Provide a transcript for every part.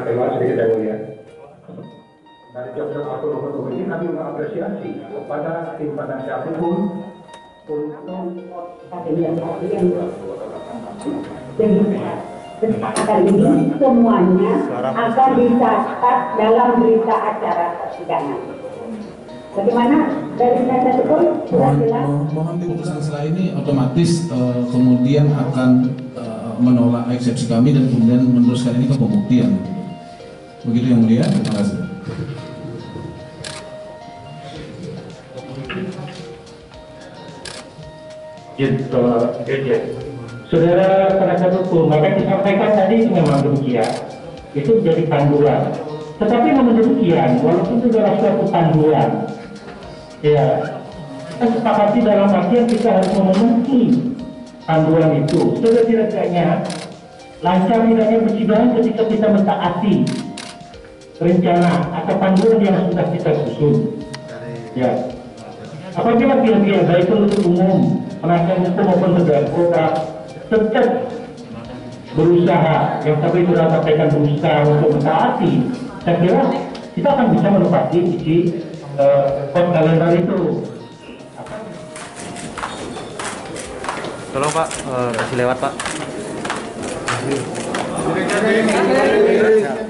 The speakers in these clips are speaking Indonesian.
Terima sedikit yang mulia. Dari jam-jam aku nomor ini kami mengapresiasi kepada tim penasihat hukum kesepakatan ini semuanya akan dicatat dalam berita acara persidangan. Bagaimana dari penasihat hukum mohon, jelas? mohon, mohon di putusan setelah ini otomatis eh, kemudian akan eh, menolak eksepsi kami dan kemudian meneruskan ini ke pembuktian. Begitu yang mulia, terima kasih. gitu. Saudara penasihat hukum, maka disampaikan tadi itu memang demikian. Itu jadi panduan. Tetapi namun demikian, walaupun itu adalah suatu panduan, ya kita sepakati dalam artian kita harus memenuhi panduan itu. Setidak-tidaknya lancar tidaknya persidangan ketika kita mentaati rencana atau panduan yang sudah kita susun. Ya, apabila pihak-pihak baik penuntut umum, penasihat hukum maupun terdakwa tetap berusaha, yang tadi sudah sampaikan berusaha untuk mentaati, saya kira kita akan bisa menepati isi uh, kalender itu. Tolong Pak, eh, kasih lewat Pak. Kasih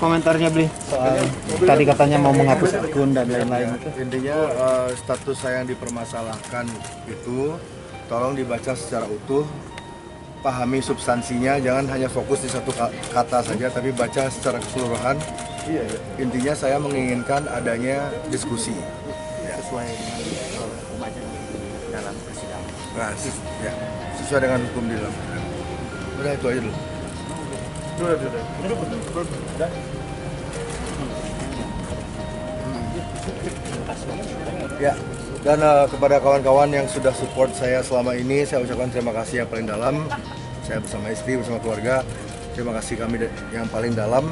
Komentarnya beli soal tadi katanya mau menghapus akun dan lain-lain itu. Intinya eh, status saya yang dipermasalahkan itu tolong dibaca secara utuh, pahami substansinya, jangan hanya fokus di satu ka- kata saja, tapi baca secara keseluruhan. Intinya saya menginginkan adanya diskusi. Sesuai dengan Nah, sis- ya, sesuai dengan hukum di dalam. Udah itu aja dulu. Ya, dan eh, kepada kawan-kawan yang sudah support saya selama ini, saya ucapkan terima kasih yang paling dalam. Saya bersama istri, bersama keluarga, terima kasih kami yang paling dalam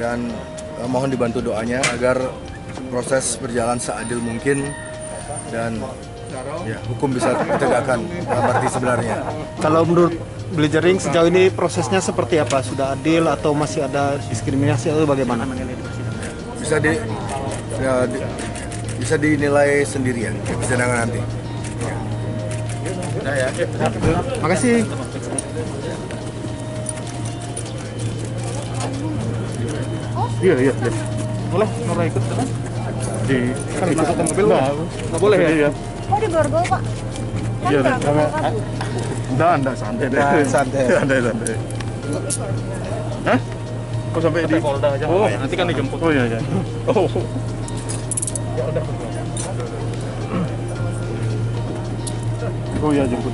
dan eh, mohon dibantu doanya agar proses berjalan seadil mungkin dan ya hukum bisa ditegakkan dalam arti sebenarnya. Kalau menurut Blazering sejauh ini prosesnya seperti apa? Sudah adil atau masih ada diskriminasi atau bagaimana? Bisa di, ya, di- bisa dinilai sendirian di persidangan nanti. Makasih. Iya, iya, iya. Boleh, Nora ikut kan? Di kan ikut ke mobil nggak? Nggak boleh ya? Iya. Oh di borgol pak? Kan Iya, tuh? Enggak, enggak santai deh. santai. santai, santai. Hah? Kok sampai di Polda aja? Oh, nanti kan dijemput. Oh iya, iya. Oh. Ya udah. Oh iya, jemput.